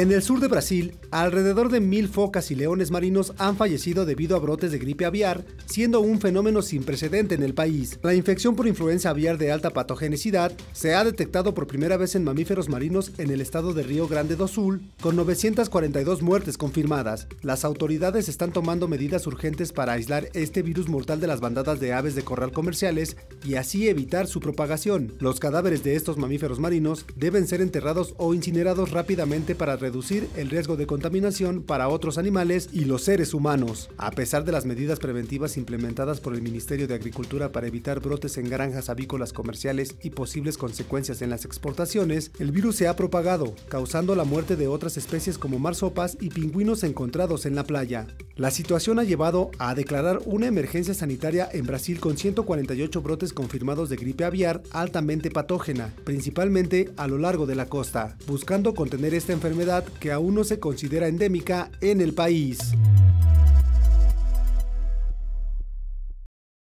En el sur de Brasil, alrededor de mil focas y leones marinos han fallecido debido a brotes de gripe aviar, siendo un fenómeno sin precedente en el país. La infección por influenza aviar de alta patogenicidad se ha detectado por primera vez en mamíferos marinos en el estado de Río Grande do Sul, con 942 muertes confirmadas. Las autoridades están tomando medidas urgentes para aislar este virus mortal de las bandadas de aves de corral comerciales y así evitar su propagación. Los cadáveres de estos mamíferos marinos deben ser enterrados o incinerados rápidamente para reducir reducir el riesgo de contaminación para otros animales y los seres humanos. A pesar de las medidas preventivas implementadas por el Ministerio de Agricultura para evitar brotes en granjas avícolas comerciales y posibles consecuencias en las exportaciones, el virus se ha propagado, causando la muerte de otras especies como marsopas y pingüinos encontrados en la playa. La situación ha llevado a declarar una emergencia sanitaria en Brasil con 148 brotes confirmados de gripe aviar altamente patógena, principalmente a lo largo de la costa, buscando contener esta enfermedad que aún no se considera endémica en el país.